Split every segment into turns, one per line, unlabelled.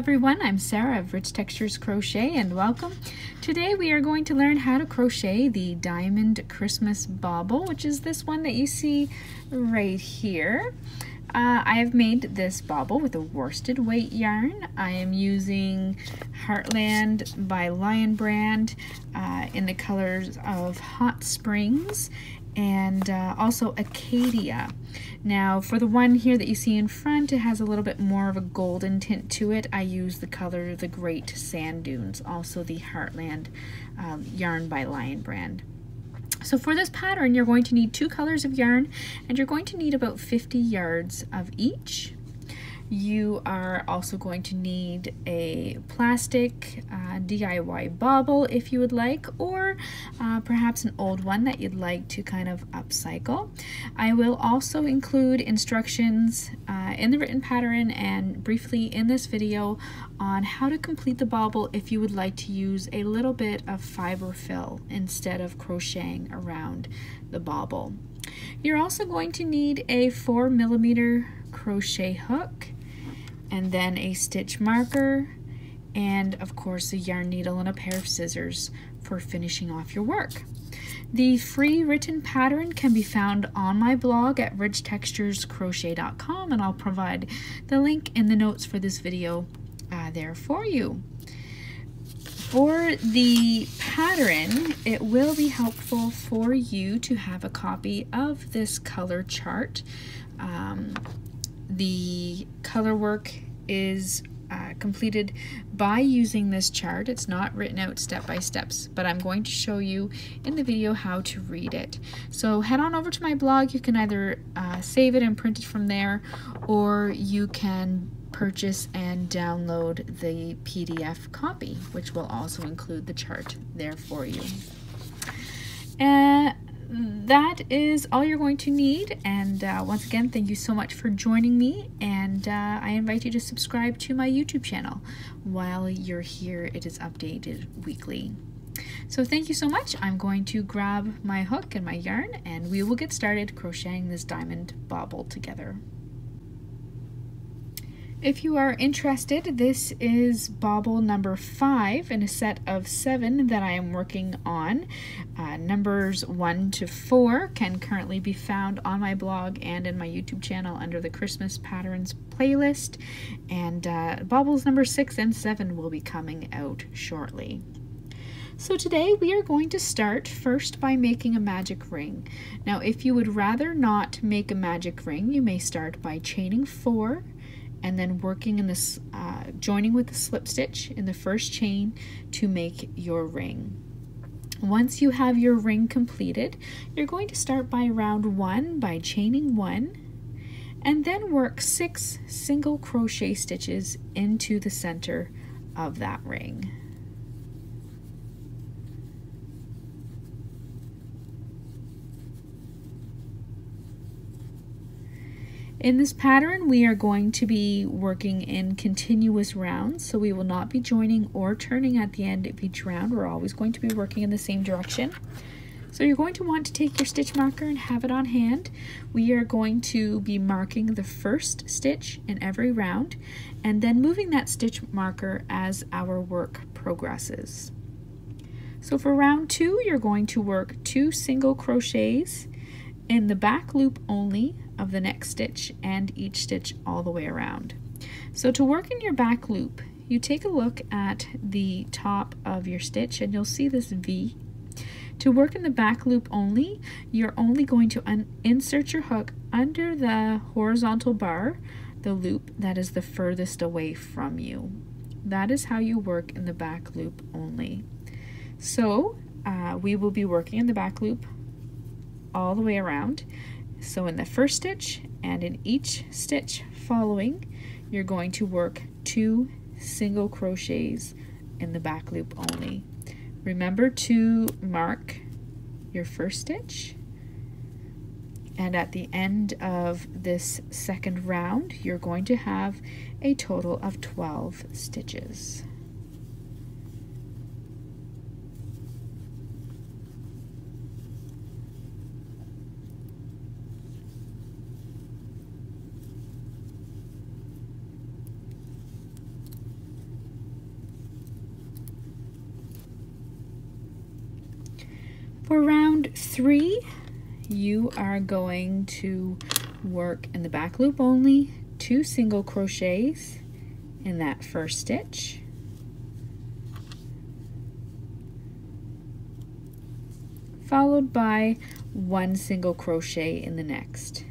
everyone, I'm Sarah of Rich Textures Crochet and welcome. Today we are going to learn how to crochet the Diamond Christmas Bauble, which is this one that you see right here. Uh, I have made this bauble with a worsted weight yarn. I am using Heartland by Lion Brand uh, in the colors of Hot Springs and uh, also Acadia. Now for the one here that you see in front, it has a little bit more of a golden tint to it. I use the color The Great Sand Dunes, also the Heartland um, yarn by Lion Brand. So for this pattern, you're going to need two colors of yarn and you're going to need about 50 yards of each. You are also going to need a plastic uh, DIY bauble if you would like, or uh, perhaps an old one that you'd like to kind of upcycle. I will also include instructions uh, in the written pattern and briefly in this video on how to complete the bauble if you would like to use a little bit of fiber fill instead of crocheting around the bauble. You're also going to need a 4 millimeter crochet hook and then a stitch marker, and of course a yarn needle and a pair of scissors for finishing off your work. The free written pattern can be found on my blog at richtexturescrochet.com and I'll provide the link in the notes for this video uh, there for you. For the pattern, it will be helpful for you to have a copy of this color chart. Um, the color work is uh, completed by using this chart. It's not written out step by steps, but I'm going to show you in the video how to read it. So head on over to my blog. You can either uh, save it and print it from there, or you can purchase and download the PDF copy, which will also include the chart there for you. And that is all you're going to need. And uh, once again, thank you so much for joining me. And uh, I invite you to subscribe to my YouTube channel. While you're here, it is updated weekly. So thank you so much. I'm going to grab my hook and my yarn and we will get started crocheting this diamond bauble together. If you are interested, this is bauble number five in a set of seven that I am working on. Uh, numbers one to four can currently be found on my blog and in my YouTube channel under the Christmas Patterns playlist. And uh, baubles number six and seven will be coming out shortly. So today we are going to start first by making a magic ring. Now if you would rather not make a magic ring, you may start by chaining four, and then working in this, uh, joining with the slip stitch in the first chain to make your ring. Once you have your ring completed, you're going to start by round one by chaining one and then work six single crochet stitches into the center of that ring. In this pattern, we are going to be working in continuous rounds, so we will not be joining or turning at the end of each round. We're always going to be working in the same direction. So you're going to want to take your stitch marker and have it on hand. We are going to be marking the first stitch in every round and then moving that stitch marker as our work progresses. So for round two, you're going to work two single crochets in the back loop only of the next stitch and each stitch all the way around. So to work in your back loop, you take a look at the top of your stitch and you'll see this V. To work in the back loop only, you're only going to insert your hook under the horizontal bar, the loop that is the furthest away from you. That is how you work in the back loop only. So uh, we will be working in the back loop all the way around. So in the first stitch and in each stitch following, you're going to work two single crochets in the back loop only. Remember to mark your first stitch and at the end of this second round you're going to have a total of 12 stitches. For round three, you are going to work in the back loop only, two single crochets in that first stitch. Followed by one single crochet in the next.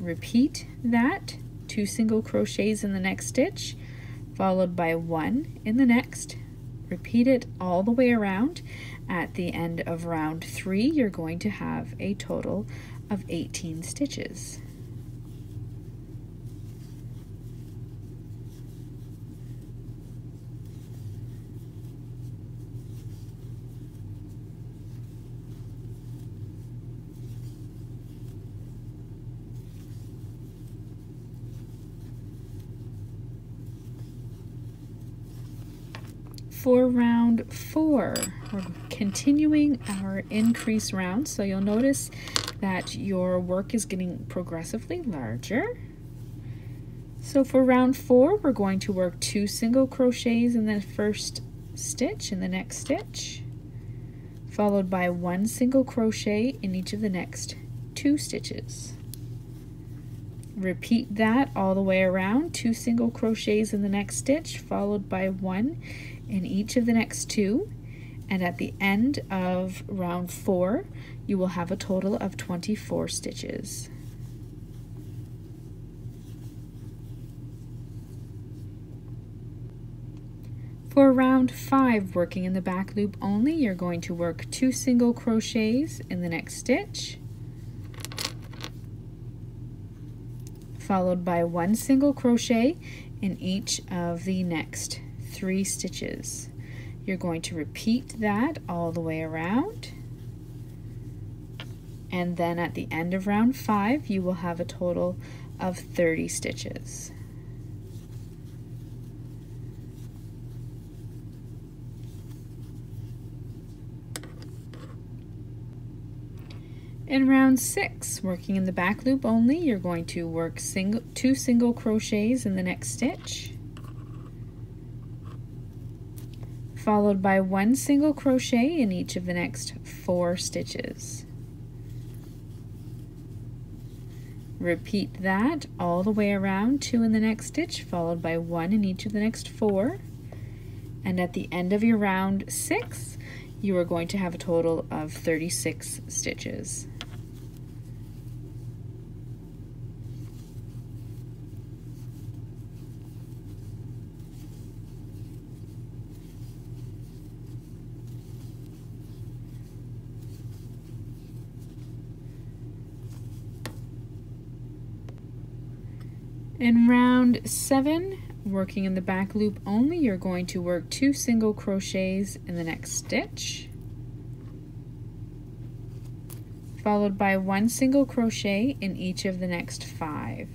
Repeat that, two single crochets in the next stitch, followed by one in the next. Repeat it all the way around at the end of round three, you're going to have a total of 18 stitches. For round four. We're continuing our increase round, so you'll notice that your work is getting progressively larger. So for round four, we're going to work two single crochets in the first stitch in the next stitch, followed by one single crochet in each of the next two stitches. Repeat that all the way around, two single crochets in the next stitch, followed by one in each of the next two. And at the end of round four, you will have a total of 24 stitches. For round five, working in the back loop only, you're going to work two single crochets in the next stitch, followed by one single crochet in each of the next three stitches. You're going to repeat that all the way around. And then at the end of round five, you will have a total of 30 stitches. In round six, working in the back loop only, you're going to work single, two single crochets in the next stitch. Followed by one single crochet in each of the next four stitches. Repeat that all the way around, two in the next stitch, followed by one in each of the next four. And at the end of your round six, you are going to have a total of 36 stitches. In round seven, working in the back loop only, you're going to work two single crochets in the next stitch, followed by one single crochet in each of the next five.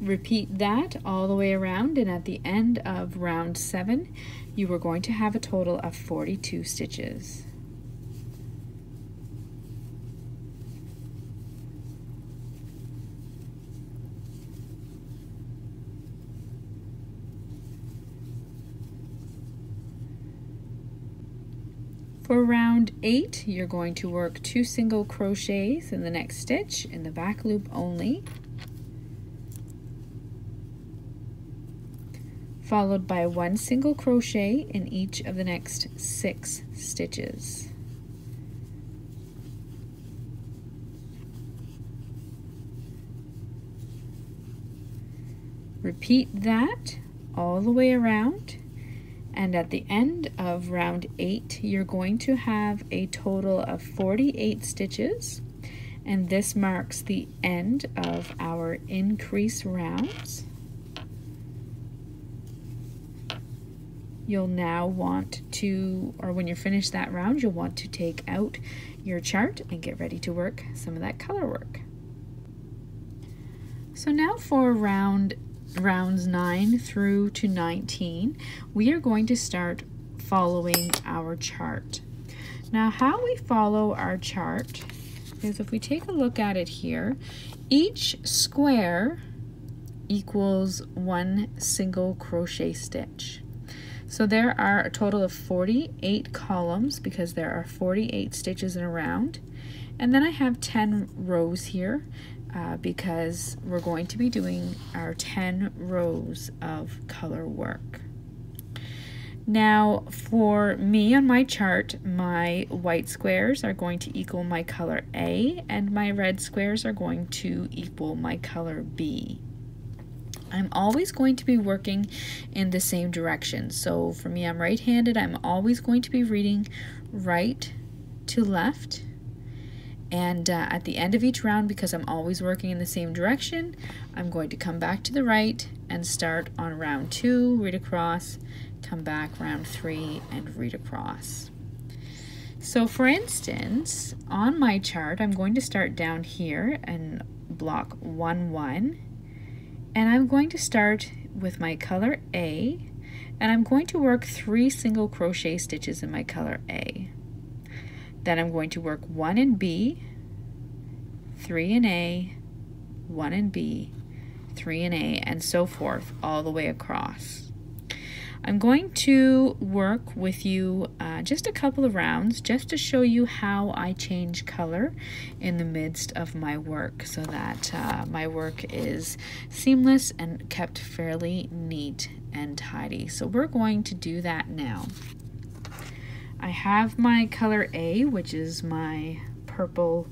Repeat that all the way around and at the end of round seven, you are going to have a total of 42 stitches. For round eight, you're going to work two single crochets in the next stitch in the back loop only, followed by one single crochet in each of the next six stitches. Repeat that all the way around and at the end of round 8, you're going to have a total of 48 stitches. And this marks the end of our increase rounds. You'll now want to, or when you're finished that round, you'll want to take out your chart and get ready to work some of that color work. So now for round rounds 9 through to 19, we are going to start following our chart. Now how we follow our chart is if we take a look at it here, each square equals one single crochet stitch. So there are a total of 48 columns because there are 48 stitches in a round. And then I have 10 rows here uh, because we're going to be doing our 10 rows of color work. Now for me on my chart, my white squares are going to equal my color A and my red squares are going to equal my color B. I'm always going to be working in the same direction. So for me, I'm right-handed. I'm always going to be reading right to left. And uh, at the end of each round, because I'm always working in the same direction, I'm going to come back to the right and start on round two, read across, come back round three, and read across. So for instance, on my chart, I'm going to start down here and block 1, 1, and I'm going to start with my color A and I'm going to work three single crochet stitches in my color A. Then I'm going to work one in B, three in A, one in B, three in A, and so forth all the way across. I'm going to work with you uh, just a couple of rounds just to show you how I change color in the midst of my work so that uh, my work is seamless and kept fairly neat and tidy. So we're going to do that now. I have my color A, which is my purple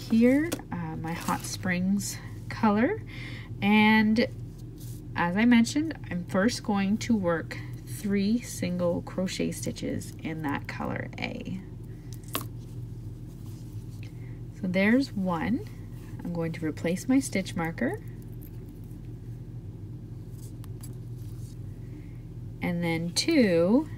here, uh, my Hot Springs color. And as I mentioned, I'm first going to work three single crochet stitches in that color A. So there's one. I'm going to replace my stitch marker. And then two.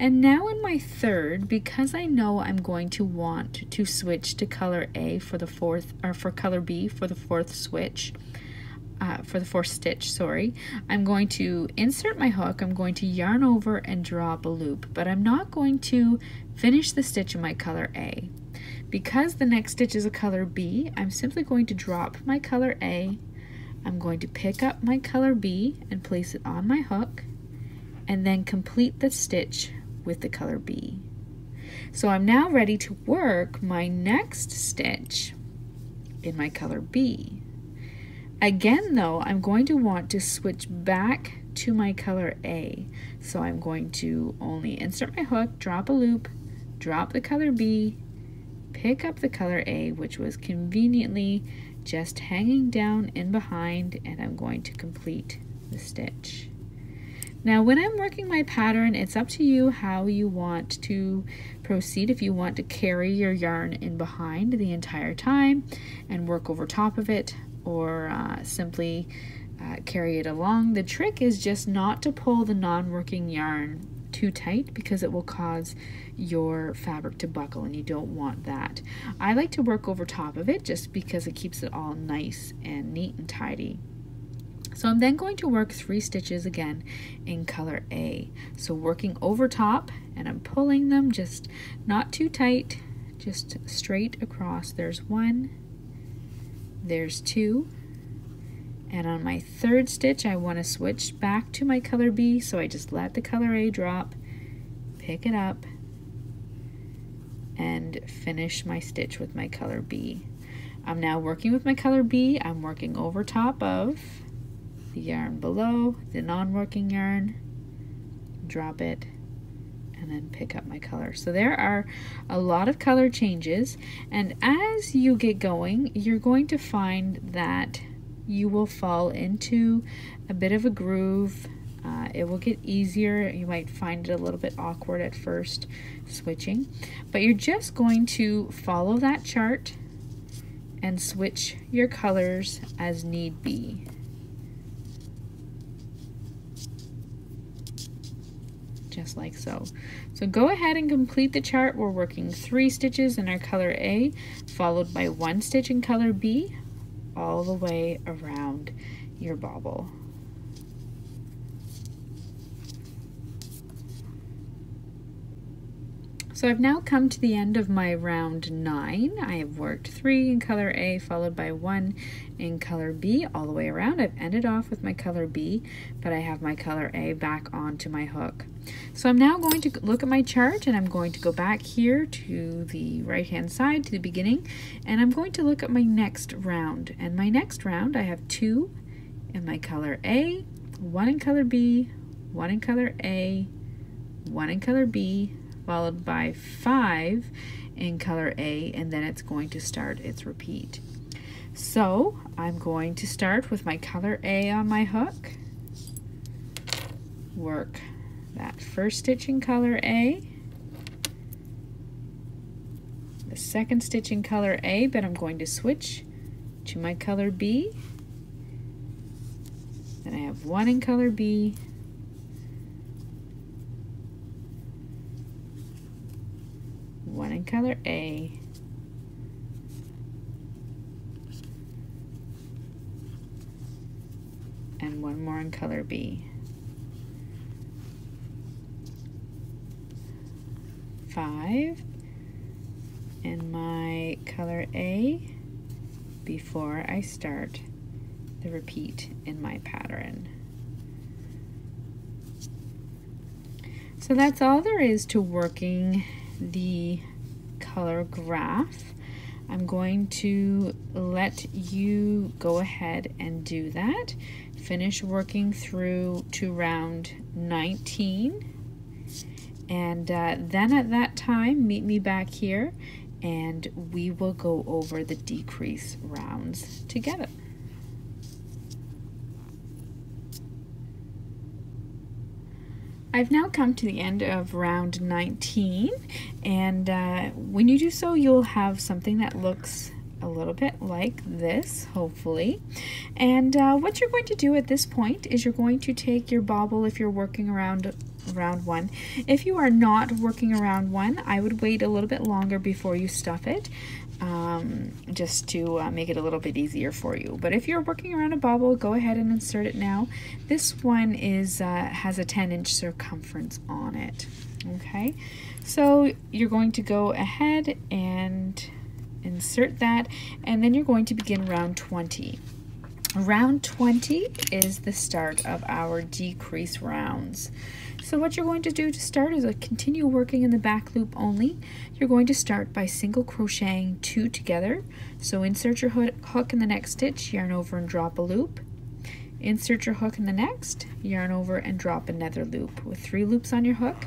And now in my third, because I know I'm going to want to switch to color A for the fourth, or for color B for the fourth switch, uh, for the fourth stitch, sorry, I'm going to insert my hook, I'm going to yarn over and draw up a loop, but I'm not going to finish the stitch in my color A. Because the next stitch is a color B, I'm simply going to drop my color A, I'm going to pick up my color B and place it on my hook, and then complete the stitch with the color B. So I'm now ready to work my next stitch in my color B. Again though, I'm going to want to switch back to my color A. So I'm going to only insert my hook, drop a loop, drop the color B, pick up the color A, which was conveniently just hanging down in behind, and I'm going to complete the stitch. Now when I'm working my pattern, it's up to you how you want to proceed. If you want to carry your yarn in behind the entire time and work over top of it, or uh, simply uh, carry it along. The trick is just not to pull the non-working yarn too tight because it will cause your fabric to buckle and you don't want that. I like to work over top of it just because it keeps it all nice and neat and tidy. So I'm then going to work three stitches again in color A. So working over top and I'm pulling them just not too tight, just straight across. There's one, there's two and on my third stitch I want to switch back to my color B so I just let the color A drop pick it up and finish my stitch with my color B I'm now working with my color B I'm working over top of the yarn below the non-working yarn drop it and then pick up my color. So there are a lot of color changes and as you get going you're going to find that you will fall into a bit of a groove. Uh, it will get easier. You might find it a little bit awkward at first switching, but you're just going to follow that chart and switch your colors as need be. Just like so. So go ahead and complete the chart. We're working three stitches in our color A, followed by one stitch in color B, all the way around your bauble. So I've now come to the end of my round nine. I have worked three in color A followed by one in color B all the way around. I've ended off with my color B, but I have my color A back onto my hook. So I'm now going to look at my chart and I'm going to go back here to the right hand side to the beginning and I'm going to look at my next round. And my next round I have two in my color A, one in color B, one in color A, one in color B, followed by five in color A, and then it's going to start its repeat. So I'm going to start with my color A on my hook, work that first stitch in color A, the second stitch in color A, but I'm going to switch to my color B. Then I have one in color B, one in color A, and one more in color B. Five in my color A before I start the repeat in my pattern. So that's all there is to working the graph. I'm going to let you go ahead and do that. Finish working through to round 19. And uh, then at that time, meet me back here and we will go over the decrease rounds together. I've now come to the end of round 19 and uh, when you do so you'll have something that looks a little bit like this hopefully. And uh, what you're going to do at this point is you're going to take your bauble if you're working around round one. If you are not working around one I would wait a little bit longer before you stuff it um, just to uh, make it a little bit easier for you. But if you're working around a bauble, go ahead and insert it now. This one is uh, has a 10 inch circumference on it. Okay, so you're going to go ahead and insert that, and then you're going to begin round 20. Round 20 is the start of our decrease rounds. So what you're going to do to start is a continue working in the back loop only. You're going to start by single crocheting two together. So insert your hook in the next stitch, yarn over and drop a loop. Insert your hook in the next, yarn over and drop another loop. With three loops on your hook,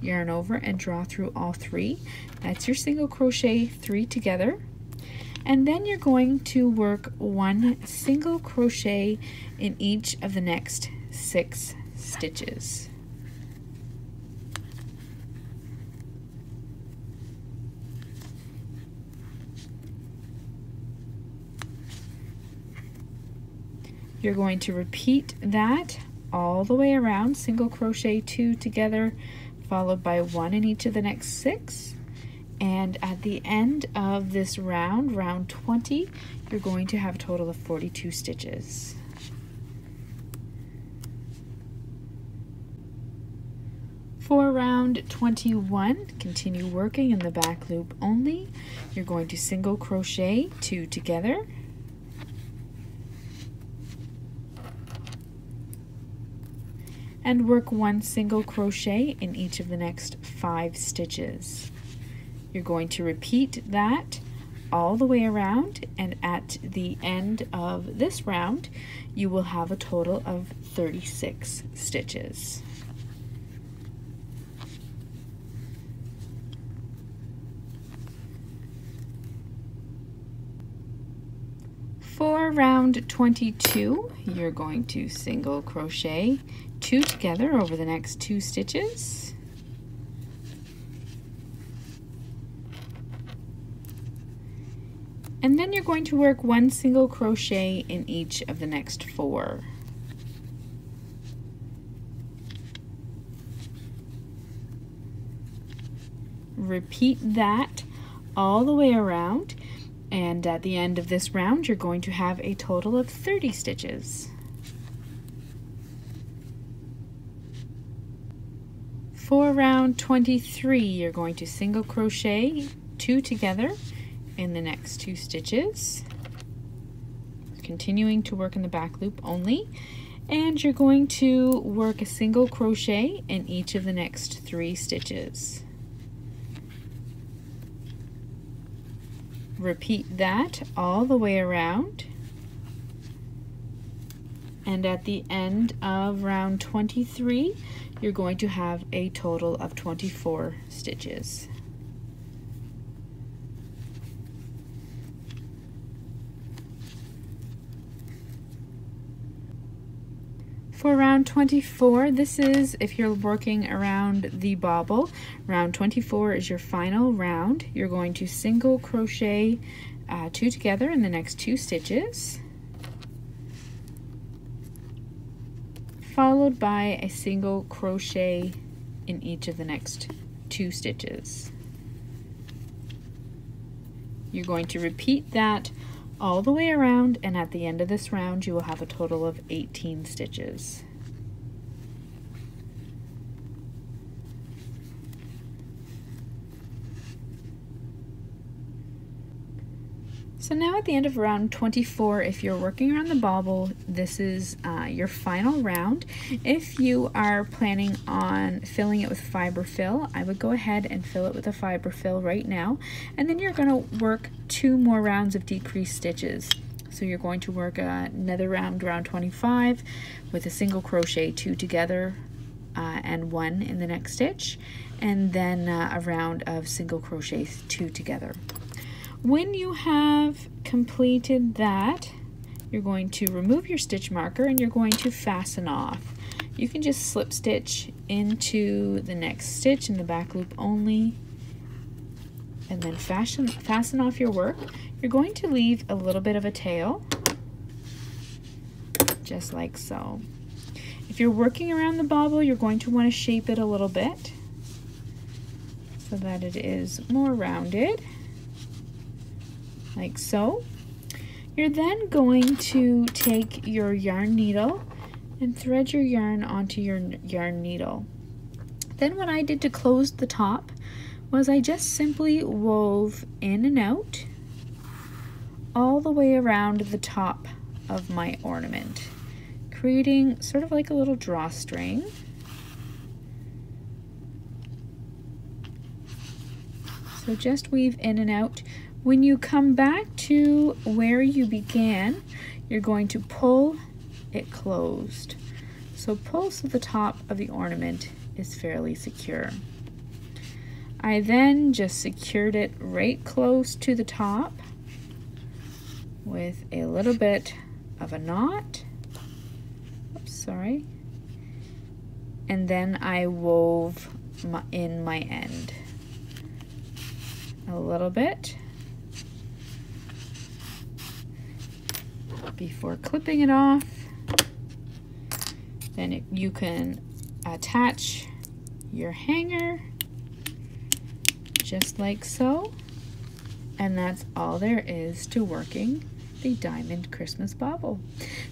yarn over and draw through all three. That's your single crochet three together. And then you're going to work one single crochet in each of the next six stitches. You're going to repeat that all the way around, single crochet two together, followed by one in each of the next six. And at the end of this round, round 20, you're going to have a total of 42 stitches. For round 21, continue working in the back loop only. You're going to single crochet two together, and work one single crochet in each of the next five stitches. You're going to repeat that all the way around and at the end of this round you will have a total of 36 stitches. For round 22, you're going to single crochet two together over the next two stitches. And then you're going to work one single crochet in each of the next four. Repeat that all the way around and at the end of this round you're going to have a total of 30 stitches. For round 23, you're going to single crochet two together in the next two stitches, continuing to work in the back loop only, and you're going to work a single crochet in each of the next three stitches. Repeat that all the way around. And at the end of round 23, you're going to have a total of 24 stitches. For round 24, this is if you're working around the bauble. Round 24 is your final round. You're going to single crochet uh, two together in the next two stitches. Followed by a single crochet in each of the next two stitches. You're going to repeat that all the way around and at the end of this round you will have a total of 18 stitches. So now at the end of round 24, if you're working around the bauble, this is uh, your final round. If you are planning on filling it with fiber fill, I would go ahead and fill it with a fiber fill right now. And then you're gonna work two more rounds of decreased stitches. So you're going to work another round, round 25, with a single crochet, two together, uh, and one in the next stitch, and then uh, a round of single crochet, two together. When you have completed that, you're going to remove your stitch marker and you're going to fasten off. You can just slip stitch into the next stitch in the back loop only and then fasten, fasten off your work. You're going to leave a little bit of a tail, just like so. If you're working around the bauble, you're going to want to shape it a little bit so that it is more rounded like so. You're then going to take your yarn needle and thread your yarn onto your yarn needle. Then what I did to close the top was I just simply wove in and out all the way around the top of my ornament, creating sort of like a little drawstring. So just weave in and out when you come back to where you began, you're going to pull it closed. So pull so the top of the ornament is fairly secure. I then just secured it right close to the top with a little bit of a knot. Oops, sorry. And then I wove my, in my end a little bit before clipping it off. Then it, you can attach your hanger just like so. And that's all there is to working the Diamond Christmas Bauble.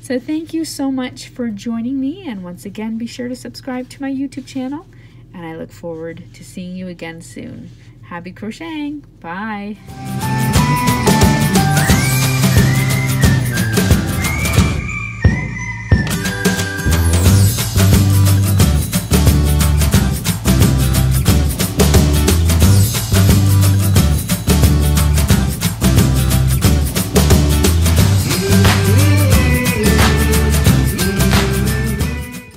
So thank you so much for joining me. And once again, be sure to subscribe to my YouTube channel. And I look forward to seeing you again soon. Happy crocheting. Bye.